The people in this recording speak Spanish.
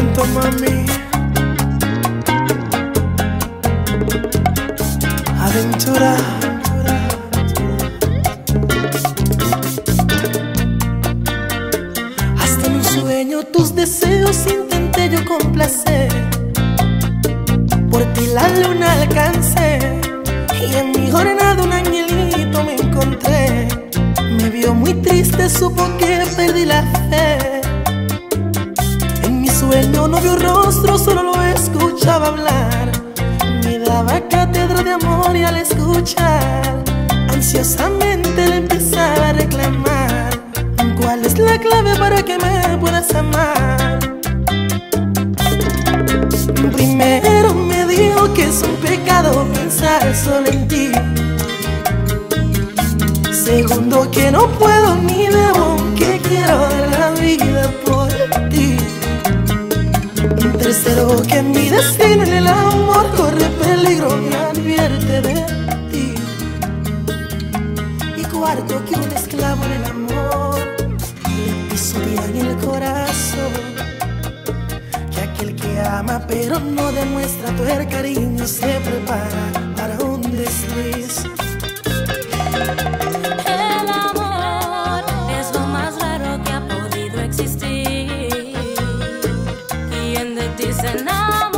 siento, mami. Aventura. Hasta en un sueño tus deseos intenté yo complacer. Por ti la luna alcancé y en mi jornada un angelito me encontré. Me vio muy triste, supo que perdí la fe. Sueño no vio rostro, solo lo escuchaba hablar. Me daba cátedra de amor y al escuchar, ansiosamente le empezaba a reclamar. ¿Cuál es la clave para que me puedas amar? Primero me dijo que es un pecado pensar solo en ti. Segundo que no puedo ni debo, que quiero dar la vida por. Tercero que mi destino en el amor corre peligro y advierte de ti. Y cuarto que un esclavo en el amor le pisotea en el corazón. Que aquel que ama pero no demuestra tu cariño se prepara para un desliz. Is I'm